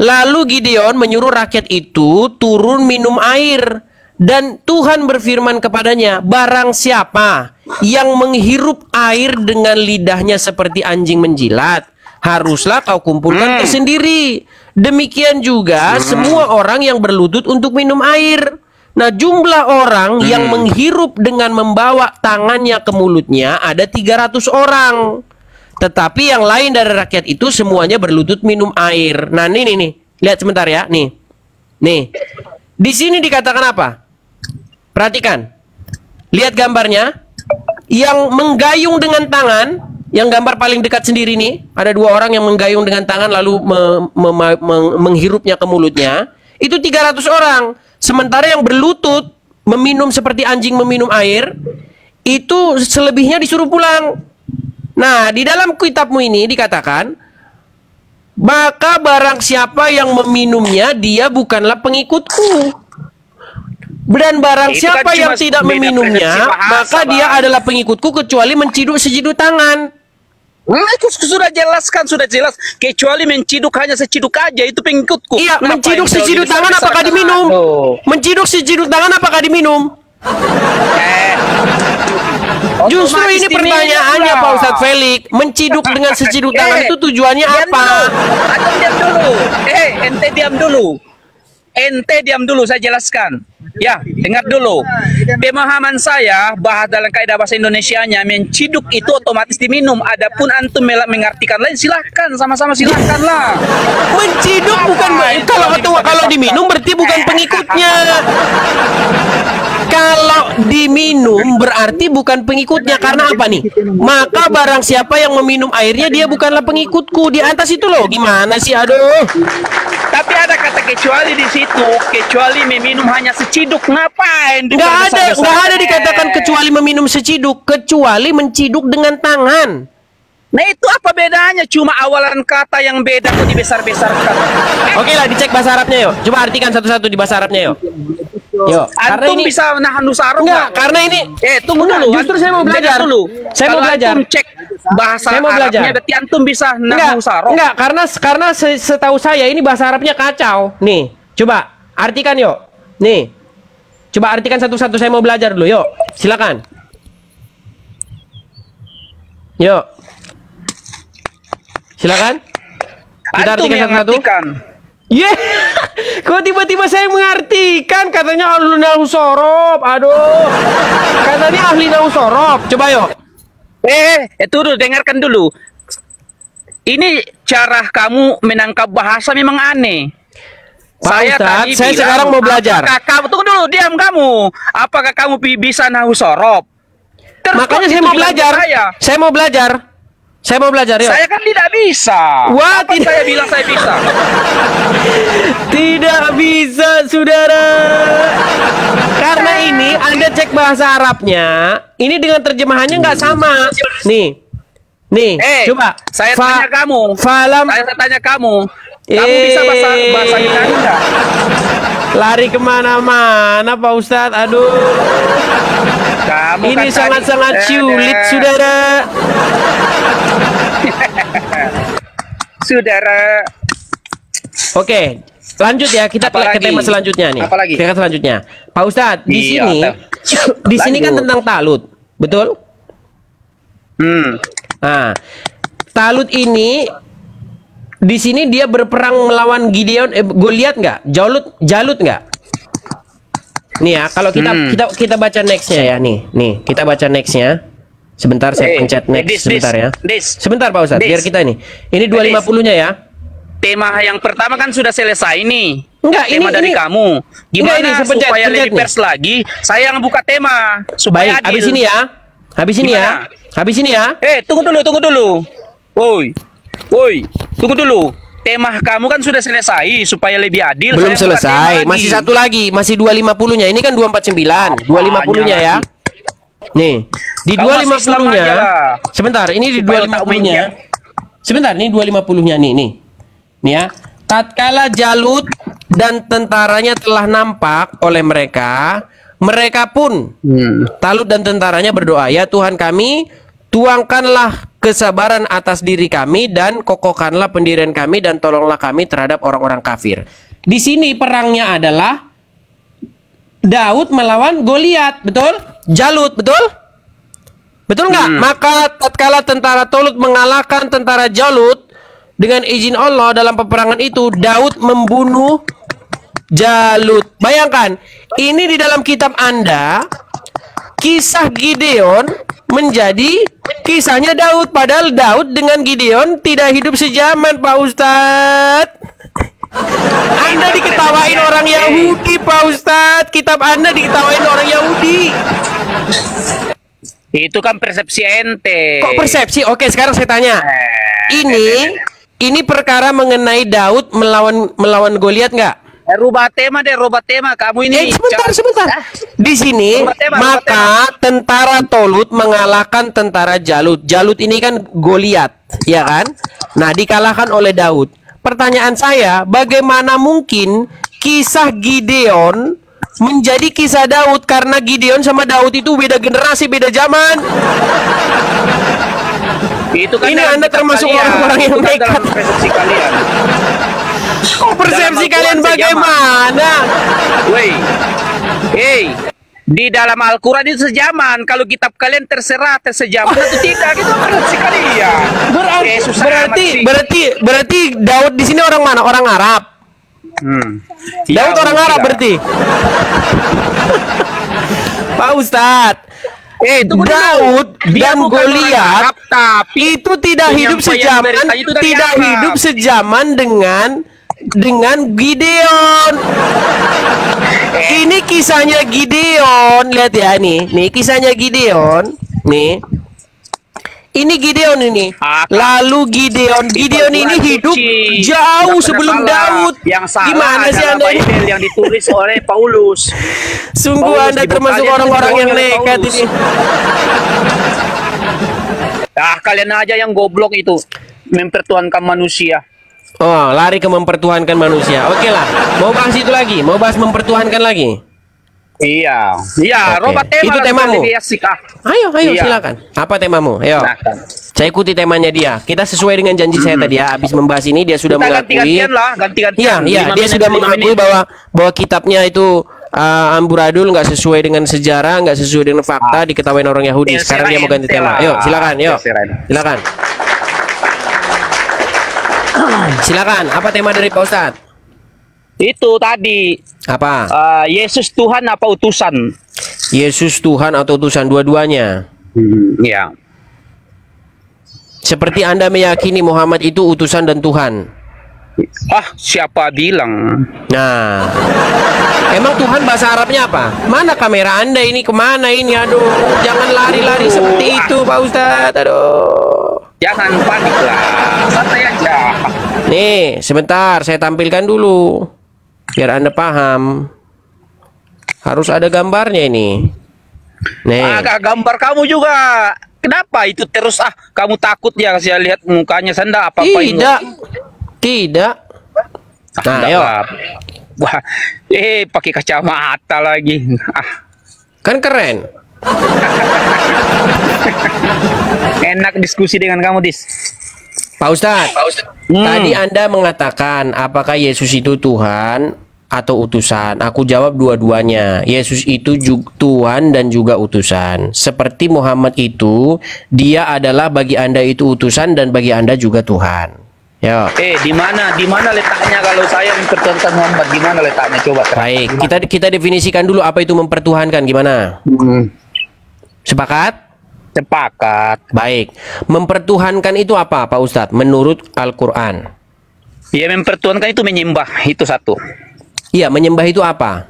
Lalu Gideon menyuruh rakyat itu turun minum air dan Tuhan berfirman kepadanya, barang siapa yang menghirup air dengan lidahnya seperti anjing menjilat, haruslah kau kumpulkan Hmm. sendiri. Demikian juga semua orang yang berlutut untuk minum air. Nah, jumlah orang yang Hmm. menghirup dengan membawa tangannya ke mulutnya ada 300 orang. Tetapi yang lain dari rakyat itu semuanya berlutut minum air. Nah, ini nih, nih. Lihat sebentar ya, nih. Nih. Di sini dikatakan apa? Perhatikan. Lihat gambarnya. Yang menggayung dengan tangan, yang gambar paling dekat sendiri nih, ada dua orang yang menggayung dengan tangan lalu me- me- me- menghirupnya ke mulutnya. Itu 300 orang. Sementara yang berlutut meminum seperti anjing meminum air, itu selebihnya disuruh pulang. Nah, di dalam kitabmu ini dikatakan maka barang siapa yang meminumnya dia bukanlah pengikutku. Dan barang Itu kan siapa cuma yang tidak meminumnya, persepsi bahasa, maka dia Bang. adalah pengikutku kecuali menciduk seciduk tangan. Hmm, itu sudah jelaskan, sudah jelas. Kecuali menciduk hanya seciduk aja itu pengikutku. Iya, Ngapain menciduk seciduk tangan apakah diminum? Aduh. Menciduk seciduk tangan apakah diminum? Eh. Justru Otomatis ini pertanyaannya. Pak Ustadz Felix. Menciduk dengan seciduk tangan Eh, itu tujuannya diam apa? Dulu. Antum diam dulu. Eh, ente diam dulu. Ente diam dulu, saya jelaskan. Ya, dengar dulu. Pemahaman saya bahas dalam kaidah bahasa Indonesianya menciduk itu otomatis diminum. Adapun antum mel- mengartikan lain silahkan sama-sama silahkan lah. Menciduk bukan Ngapain kalau dibesar-besarkan? kalau diminum berarti bukan pengikutnya. Kalau diminum berarti bukan pengikutnya karena apa nih? Maka barang siapa yang meminum airnya dia bukanlah pengikutku di atas itu loh. Gimana sih aduh? Ada kata kecuali di situ, kecuali meminum hanya seciduk. Ngapain? Nggak ada, dibesar-besarkan? nggak ada dikatakan kecuali meminum seciduk, kecuali menciduk dengan tangan. Nah itu apa bedanya? Cuma awalan kata yang beda kok dibesar-besarkan. Oke lah, dicek bahasa Arabnya yuk. Coba artikan satu-satu di bahasa Arabnya yuk. Karena Antum ini bisa nahan nusarung enggak, nggak? karena ini Eh tunggu Enggak, dulu. justru saya mau belajar. dulu. Saya mau belajar. Antum cek bahasa Saya mau belajar. Arabnya berarti antum bisa Enggak, nahan nusarung. enggak, karena karena se- setahu saya ini bahasa Arabnya kacau. Nih, coba artikan yuk. Nih. Coba artikan satu-satu saya mau belajar dulu, yuk. Silakan. Yuk. Silakan. Kita Antum artikan satu-satu. Artikan. Ye, kok tiba-tiba saya mengartikan katanya ahli nahu sorob. Aduh, katanya ahli nahu sorob. Coba yuk. Eh, itu dulu dengarkan dulu. Ini cara kamu menangkap bahasa memang aneh. Pak Ustadz, saya sekarang mau belajar. Apakah kamu tunggu dulu, diam kamu. Apakah kamu bi- bisa nahu sorob? Terus Makanya saya mau bilang belajar. Saya, Saya mau belajar. Saya mau belajar yuk. saya kan tidak bisa. Wah, Apa tidak- saya bilang saya bisa? Tidak bisa, saudara. Karena ini Anda cek bahasa Arabnya, ini dengan terjemahannya nggak sama. Nih, nih, Eh, coba. Saya Fa- tanya kamu. Falam. Saya tanya kamu. Kamu bisa bahasa Eh. bahasa Yunani enggak? Lari ke mana-mana Pak Ustadz Aduh Kamu Ini kan tadi- sangat-sangat Eh, sulit eh, saudara Saudara. Oke Lanjut ya kita ke tema selanjutnya nih Apa lagi? Tema selanjutnya Pak Ustadz di Iya, sini Di sini kan tentang talut Betul? Hmm. Nah, Talut ini di sini dia berperang melawan Gideon, eh, Goliat nggak? Jalut, Jalut nggak? Nih ya, kalau kita Hmm. kita kita baca nextnya ya, nih, nih kita baca nextnya. Sebentar saya Eh, pencet next dis, sebentar ya. dis. Sebentar Pak Ustadz, Dis. biar kita ini. Ini 250-nya ya. Tema yang pertama kan sudah selesai nih. Enggak, tema ini- dari ini- kamu. Gimana ini sepencet- supaya pencet lebih pers lagi? Saya yang buka tema supaya Baik, adil. habis ini ya. Habis ini ya. Gimana? Habis ini ya. Eh, tunggu dulu, tunggu dulu. Woi. Woi, tunggu dulu. Tema kamu kan sudah selesai supaya lebih adil. Belum selesai, lagi. masih satu lagi, masih 250-nya. Ini kan 249, 250-nya ya. Nih, di 250-nya. aja lah. Sebentar, ini di otak 250-nya. mainnya. Sebentar, ini 250-nya nih, nih. Nih ya. Tatkala Jalut dan tentaranya telah nampak oleh mereka, mereka pun Hmm. Talut dan tentaranya berdoa, "Ya Tuhan kami, tuangkanlah kesabaran atas diri kami dan kokohkanlah pendirian kami dan tolonglah kami terhadap orang-orang kafir." Di sini perangnya adalah Daud melawan Goliat, betul? Jalut, betul? Betul nggak? Maka tatkala tentara Tolut mengalahkan tentara Jalut dengan izin Allah dalam peperangan itu, Daud membunuh Jalut. Bayangkan, ini di dalam kitab Anda kisah Gideon menjadi kisahnya Daud padahal Daud dengan Gideon tidak hidup sejaman Pak Ustadz. Anda diketawain orang Yahudi Pak Ustadz. Kitab Anda diketawain orang Yahudi. Itu kan persepsi ente. Kok persepsi? Oke, sekarang saya tanya. Ini ini perkara mengenai Daud melawan melawan Goliat nggak? Eh, rubah tema deh, rubah tema. Kamu Eh, ini sebentar, jangan- sebentar. Di sini, tema, maka tentara Tolut mengalahkan tentara Jalut. Jalut ini kan Goliat, ya kan? Nah, dikalahkan oleh Daud. Pertanyaan saya, bagaimana mungkin kisah Gideon menjadi kisah Daud karena Gideon sama Daud itu beda generasi, beda zaman. Itu kan Ini Anda termasuk orang-orang yang kan nekat. persepsi kalian. Kok persepsi Dalam kalian bagaimana? Woi, hey, di dalam Al-Quran itu sejaman. Kalau kitab kalian terserah tersejaman atau tidak, itu persepsi kalian. Berarti, Eh, susah berarti, berarti, berarti Daud di sini orang mana? Orang Arab. Hmm. Daud Ya, orang Arab tidak. berarti. Pak Ustadz, Eh, dulu. Daud Dia dan Goliat tapi itu tidak hidup sejaman, itu tidak Arab. hidup sejaman dengan dengan Gideon. Ini kisahnya Gideon, lihat ya nih, nih kisahnya Gideon, nih. Ini Gideon ini. Ah, Lalu Gideon, Gideon ini hidup jauh sebelum. Daud. Yang salah Gimana sih Anda ini? Yang ditulis oleh Paulus. Sungguh Paulus Anda termasuk orang-orang yang nekat ini. Ah, kalian aja yang goblok itu mempertuhankan manusia. Oh, lari ke mempertuhankan manusia. Oke lah. Mau bahas itu lagi? Mau bahas mempertuhankan lagi? Iya, iya, robot tema Itu temamu? ah. Ayo, ayo Iya. silakan. Apa temamu? Ayo. Silakan. Saya ikuti temanya dia. Kita sesuai dengan janji saya tadi ya. Habis membahas ini dia sudah Kita mengakui. ganti-gantian lah, ganti-gantian. Iya, iya. Dia sudah mengakui bahwa bahwa kitabnya itu uh, amburadul nggak sesuai dengan sejarah, nggak sesuai dengan fakta, diketahui orang Yahudi. Ya, Sekarang dia mau ganti tema. Yuk, silakan. Yuk, silakan. Silakan. Apa tema dari Pak Ustadz? Itu tadi Apa? eh, Yesus Tuhan apa utusan? Yesus Tuhan atau utusan dua-duanya? Iya. Seperti Anda meyakini Muhammad itu utusan dan Tuhan. Ah, siapa bilang? Nah, emang Tuhan bahasa Arabnya apa? Mana kamera Anda ini ke mana ini? Aduh, jangan lari-lari seperti itu, Pak Ustadz. Aduh. Jangan panik lah, santai aja. Nih, sebentar saya tampilkan dulu biar Anda paham. Harus ada gambarnya ini. Nih. Agak gambar kamu juga. Kenapa itu terus ah kamu takut ya saya lihat mukanya sanda apa apa Tidak. Tidak. Nah, ayo. Wah, eh pakai kacamata lagi. Ah, Kan keren. enak diskusi dengan kamu, Dis. Pak Ustadz, Hmm. tadi Anda mengatakan apakah Yesus itu Tuhan atau utusan? Aku jawab dua-duanya. Yesus itu Tuhan dan juga utusan. Seperti Muhammad itu, dia adalah bagi Anda itu utusan dan bagi Anda juga Tuhan. Ya. Eh, di mana di mana letaknya kalau saya mempertuhankan Muhammad? Di mana letaknya? Coba. Baik, kita kita definisikan dulu apa itu mempertuhankan gimana? Hmm. Sepakat? Sepakat. Baik. Mempertuhankan itu apa, Pak Ustadz? Menurut Al-Qur'an. Ya mempertuhankan itu menyembah, itu satu. Iya, menyembah itu apa?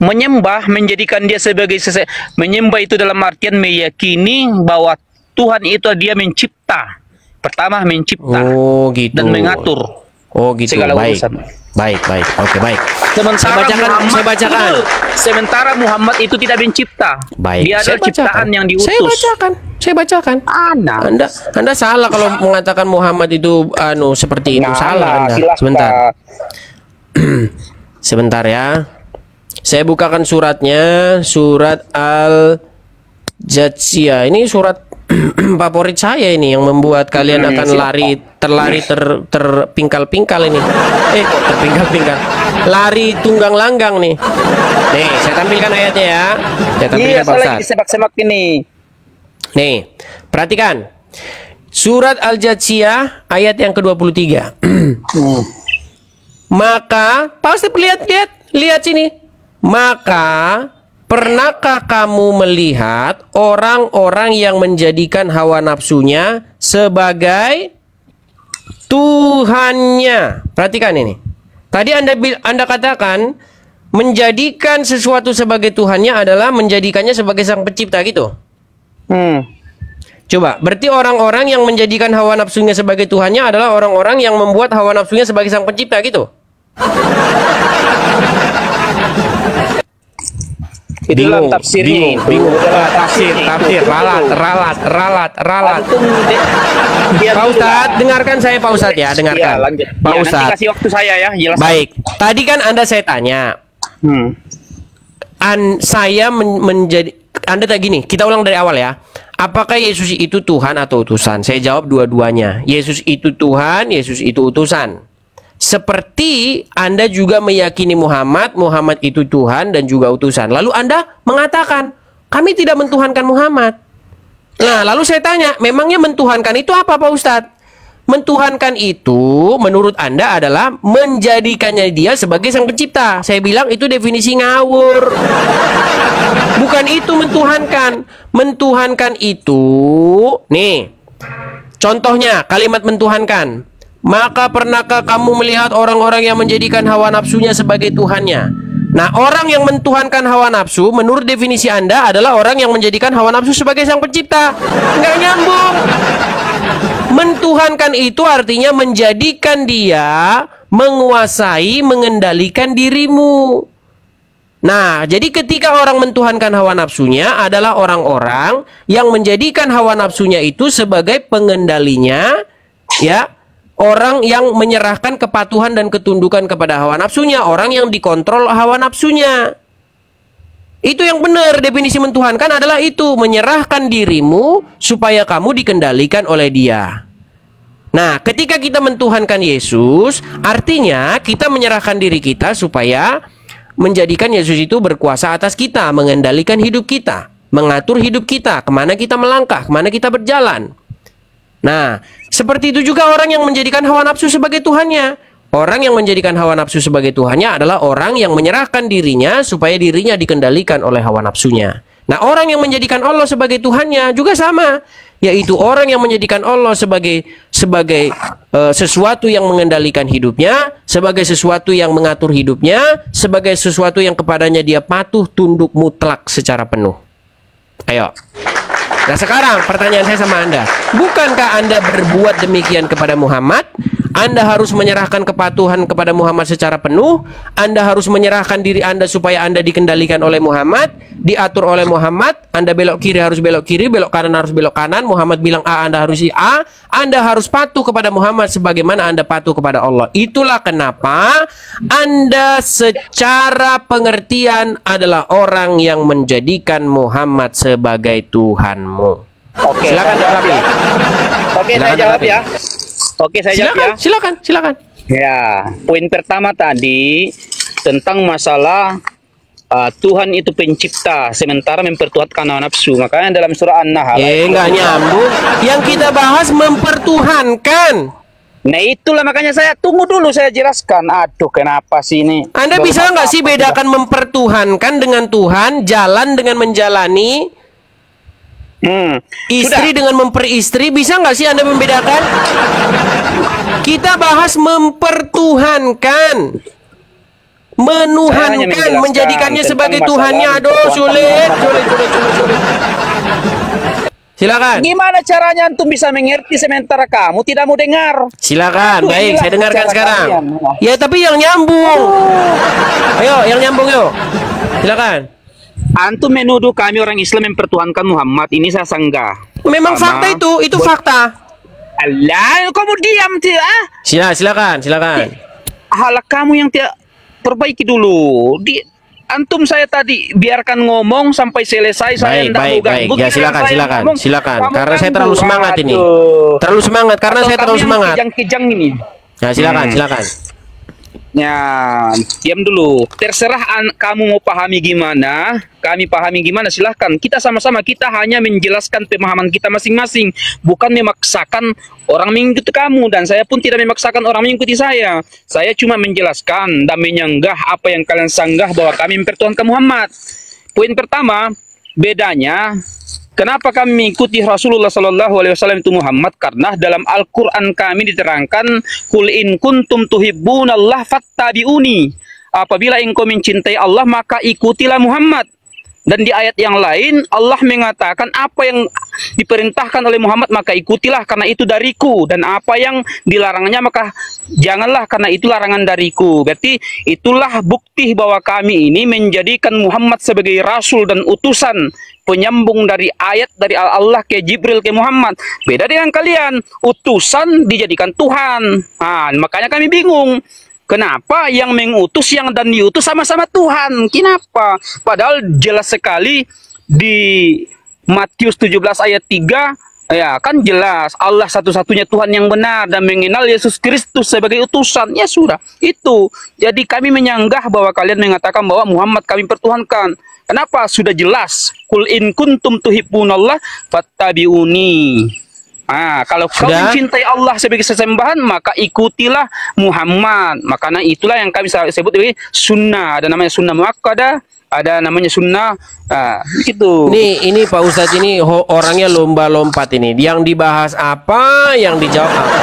Menyembah menjadikan dia sebagai sese menyembah itu dalam artian meyakini bahwa Tuhan itu dia mencipta. Pertama mencipta Oh, gitu. dan mengatur. Oh gitu. Segala baik. urusan. Baik, baik. Oke, baik. Sementara Saya bacakan, Muhammad, saya bacakan. Sementara Muhammad itu tidak mencipta. Baik. Dia adalah ciptaan yang diutus. Saya bacakan. Saya bacakan. Mana? Anda Anda salah kalau mengatakan Muhammad itu anu seperti itu. Nah, salah Anda. silahkan. Sebentar. Sebentar ya. Saya bukakan suratnya, surat Al Jatsiyah. Ini surat favorit saya ini yang membuat kalian akan lari terlari ter terpingkal-pingkal ini. Eh, terpingkal-pingkal. Lari tunggang langgang nih. Nih, saya tampilkan ayatnya ya. Saya tampilkan Iya, Pak Ustaz. lagi semak-semak ini. Nih, perhatikan. Surat Al-Jatsiyah ayat yang ke-23. Maka, pasti lihat lihat lihat sini. Maka pernahkah kamu melihat orang-orang yang menjadikan hawa nafsunya sebagai Tuhannya? Perhatikan ini. Tadi Anda Anda katakan menjadikan sesuatu sebagai Tuhannya adalah menjadikannya sebagai sang pencipta gitu. Hmm. Coba, berarti orang-orang yang menjadikan hawa nafsunya sebagai Tuhannya adalah orang-orang yang membuat hawa nafsunya sebagai sang pencipta gitu. Dalam tafsirnya bingung, itu. bingung. Dalam tafsir, tafsir, ralat, ralat, ralat, ralat. Pak Ustadz, dengarkan saya Pak Ustadz ya, Iya, dengarkan. lanjut. Pak Ya, Ustadz. kasih waktu saya ya, jelas. Baik, tadi kan Anda saya tanya, Hmm. an saya men- menjadi Anda tak gini, kita ulang dari awal ya. Apakah Yesus itu Tuhan atau utusan? Saya jawab dua-duanya. Yesus itu Tuhan, Yesus itu utusan. Seperti Anda juga meyakini Muhammad, Muhammad itu Tuhan dan juga utusan. Lalu Anda mengatakan, kami tidak mentuhankan Muhammad. Nah, lalu saya tanya, memangnya mentuhankan itu apa Pak Ustadz? Mentuhankan itu menurut Anda adalah menjadikannya dia sebagai sang pencipta. Saya bilang itu definisi ngawur. Bukan itu mentuhankan. Mentuhankan itu, nih, contohnya kalimat mentuhankan. Maka pernahkah kamu melihat orang-orang yang menjadikan hawa nafsunya sebagai Tuhannya? Nah, orang yang mentuhankan hawa nafsu, menurut definisi Anda adalah orang yang menjadikan hawa nafsu sebagai sang pencipta. Nggak nyambung. Mentuhankan itu artinya menjadikan dia menguasai, mengendalikan dirimu. Nah, jadi ketika orang mentuhankan hawa nafsunya adalah orang-orang yang menjadikan hawa nafsunya itu sebagai pengendalinya, ya, orang yang menyerahkan kepatuhan dan ketundukan kepada hawa nafsunya, orang yang dikontrol hawa nafsunya. Itu yang benar definisi mentuhankan adalah itu menyerahkan dirimu supaya kamu dikendalikan oleh dia. Nah, ketika kita mentuhankan Yesus, artinya kita menyerahkan diri kita supaya menjadikan Yesus itu berkuasa atas kita, mengendalikan hidup kita, mengatur hidup kita, ke mana kita melangkah, ke mana kita berjalan. Nah, seperti itu juga orang yang menjadikan hawa nafsu sebagai Tuhannya. Orang yang menjadikan hawa nafsu sebagai Tuhannya adalah orang yang menyerahkan dirinya supaya dirinya dikendalikan oleh hawa nafsunya. Nah, orang yang menjadikan Allah sebagai Tuhannya juga sama, yaitu orang yang menjadikan Allah sebagai sebagai eh, sesuatu yang mengendalikan hidupnya, sebagai sesuatu yang mengatur hidupnya, sebagai sesuatu yang kepadanya dia patuh tunduk mutlak secara penuh. Ayo. Nah sekarang pertanyaan saya sama Anda. Bukankah Anda berbuat demikian kepada Muhammad Anda harus menyerahkan kepatuhan kepada Muhammad secara penuh. Anda harus menyerahkan diri Anda supaya Anda dikendalikan oleh Muhammad, diatur oleh Muhammad. Anda belok kiri harus belok kiri, belok kanan harus belok kanan. Muhammad bilang A, Anda harus A. Anda harus patuh kepada Muhammad sebagaimana Anda patuh kepada Allah. Itulah kenapa Anda secara pengertian adalah orang yang menjadikan Muhammad sebagai Tuhanmu. Oke. Silakan ya. Oke, Silakan saya jawab ya. Oke, saya jawab Silakan, ya. silakan, silakan. Ya, poin pertama tadi tentang masalah uh, Tuhan itu pencipta sementara mempertuhankan hawa nafsu. Makanya dalam surah An-Nahl Eh, ayat nggak 22, nyambung. Yang kita bahas mempertuhankan. Nah, itulah makanya saya tunggu dulu saya jelaskan. Aduh, kenapa sih ini? Anda Baru bisa nggak sih bedakan mempertuhankan dengan Tuhan, jalan dengan menjalani, Hmm. istri Sudah. dengan memperistri? Bisa nggak sih Anda membedakan? Kita bahas mempertuhankan. Menuhankan, menjadikannya sebagai Tuhannya. Aduh, sulit, sulit, sulit, sulit, sulit. Silakan. Gimana caranya antum bisa mengerti sementara kamu tidak mau dengar? Silakan, Aduh, baik, saya dengarkan cara sekarang. kalian. Ya, tapi yang nyambung. Ayo, yang nyambung yuk. Silakan. Antum menuduh kami orang Islam mempertuhankan Muhammad. Ini saya sanggah. Memang Pertama, fakta itu, itu fakta. Alah, kamu diam tidak? Ah? Sila, silakan, silakan. Hal kamu yang tidak perbaiki dulu. Di antum saya tadi biarkan ngomong sampai selesai saya Baik, tidak baik, mau baik. ganggu. Ya silakan, saya silakan, ngomong, silakan. Karena saya ganggu. terlalu semangat ini. Terlalu semangat karena Atau saya terlalu yang semangat. Kejang-kejang ini. Ya, silakan, Hmm. silakan. Ya, diam dulu. Terserah kamu mau pahami gimana, kami pahami gimana, silahkan. Kita sama-sama, kita hanya menjelaskan pemahaman kita masing-masing, bukan memaksakan orang mengikuti kamu. Dan saya pun tidak memaksakan orang mengikuti saya. Saya cuma menjelaskan dan menyanggah apa yang kalian sanggah bahwa kami mempertuhankan Muhammad. Poin pertama, bedanya Kenapa kami mengikuti Rasulullah Sallallahu Alaihi Wasallam itu Muhammad? Karena dalam Al-Quran kami diterangkan, Kul in kuntum tuhibbunallah fattabi'uni. Apabila engkau mencintai Allah, maka ikutilah Muhammad. Dan di ayat yang lain, Allah mengatakan apa yang diperintahkan oleh Muhammad, maka ikutilah karena itu dariku. Dan apa yang dilarangnya, maka janganlah karena itu larangan dariku. Berarti itulah bukti bahwa kami ini menjadikan Muhammad sebagai Rasul dan utusan penyambung dari ayat dari Allah ke Jibril ke Muhammad. Beda dengan kalian, utusan dijadikan Tuhan. Nah, makanya kami bingung. Kenapa yang mengutus yang dan diutus sama-sama Tuhan? Kenapa? Padahal jelas sekali di Matius 17 ayat 3 ya kan jelas Allah satu-satunya Tuhan yang benar dan mengenal Yesus Kristus sebagai utusan. Ya sudah, itu. Jadi kami menyanggah bahwa kalian mengatakan bahwa Muhammad kami pertuhankan. Kenapa? Sudah jelas. Kul in kuntum tuhibbunallah fattabi'uni. Ah, kalau kau Sudah? mencintai Allah sebagai sesembahan, maka ikutilah Muhammad. Makanya itulah yang kami sebut sebagai sunnah. Ada namanya sunnah muakkadah, ada namanya sunnah ah, gitu. Ini ini Pak Ustadz ini orangnya lomba-lompat ini. Yang dibahas apa, yang dijawab apa.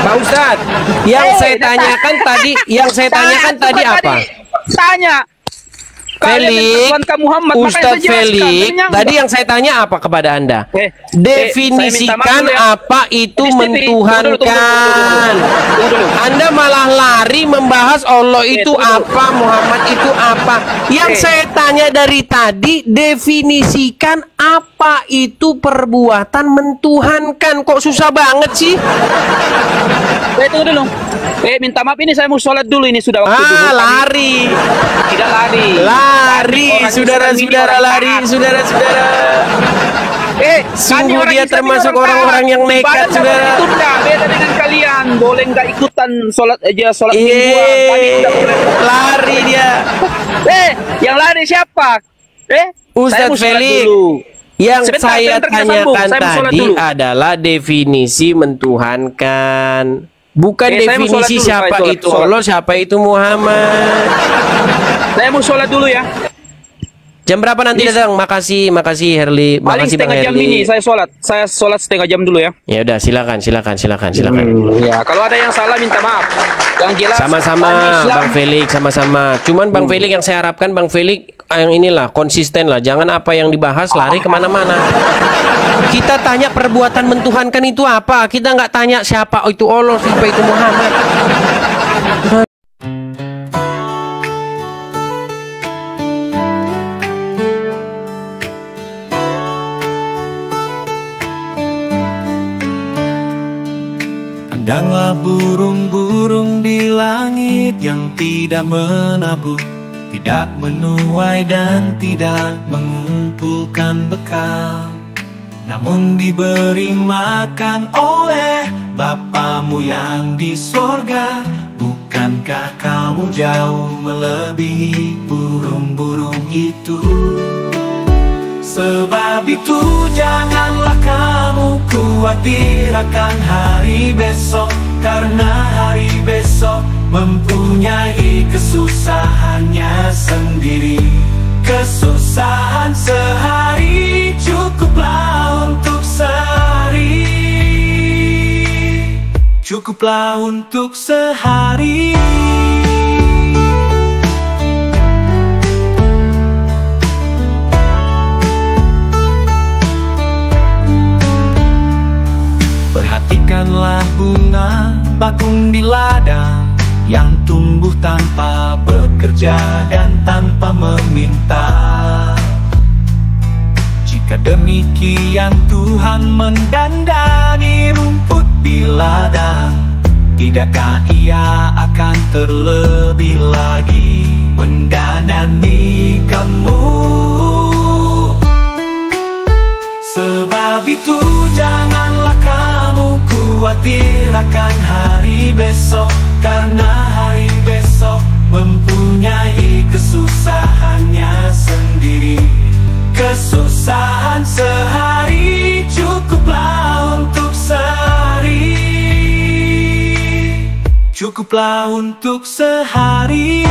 Pak Ustadz, yang Eh, saya tanyakan tadi, yang saya tanyakan Tanya, tadi apa? Tanya. Felix, Muhammad, Ustadz. Felix, tadi yang saya tanya apa kepada Anda? Eh, eh, Definisikan ya. apa itu Ini, mentuhankan. Anda malah lari membahas Allah Eh, itu dulu. apa, Muhammad itu apa. Yang Eh. saya tanya dari tadi, definisikan apa itu perbuatan mentuhankan. Kok susah banget sih? Eh, tunggu dulu. Eh, minta maaf ini saya mau sholat dulu ini sudah waktu Ah, lari. Tidak lari. Lari, Ini saudara-saudara lari, saudara-saudara. Eh, Sungguh dia termasuk orang orang-orang yang nekat, saudara. Itu tidak beda dengan kalian. Boleh nggak ikutan sholat aja sholat mingguan. Tidak boleh. lari dia. Eh, yang lari siapa? Eh, Ustadz Felix. Yang Sebentar, saya sebentar, tanyakan Saya tadi dulu. adalah definisi mentuhankan. Bukan Eh, definisi dulu, siapa itu. Allah, siapa itu Muhammad. Saya mau sholat dulu ya. Jam berapa nanti Ini- datang? Makasih, makasih Herli, Paling makasih Bang setengah jam Herli. ini saya sholat. Saya sholat setengah jam dulu ya. Ya udah, silakan, silakan, silakan, silakan. Ya, kalau ada yang salah minta maaf. Yang jelas Sama-sama Bang Felix, sama-sama. Cuman Bang Felix yang saya harapkan Bang Felix yang inilah konsisten lah. Jangan apa yang dibahas lari ke mana-mana. Kita tanya perbuatan mentuhankan itu apa? Kita nggak tanya siapa itu Allah, siapa itu Muhammad. Pandanglah burung-burung di langit yang tidak menabur Tidak menuai dan tidak mengumpulkan bekal Namun diberi makan oleh Bapamu yang di sorga Bukankah kamu jauh melebihi burung-burung itu? Sebab itu janganlah kamu khawatir akan hari besok Karena hari besok mempunyai kesusahannya sendiri. Kesusahan sehari cukuplah untuk sehari. Cukuplah untuk sehari bakung di ladang Yang tumbuh tanpa bekerja dan tanpa meminta. Jika demikian Tuhan mendandani rumput di ladang Tidakkah ia akan terlebih lagi mendandani kamu? Sebab itu kamu khawatir akan hari besok Karena hari besok mempunyai kesusahannya sendiri. Kesusahan sehari cukuplah untuk sehari. Cukuplah untuk sehari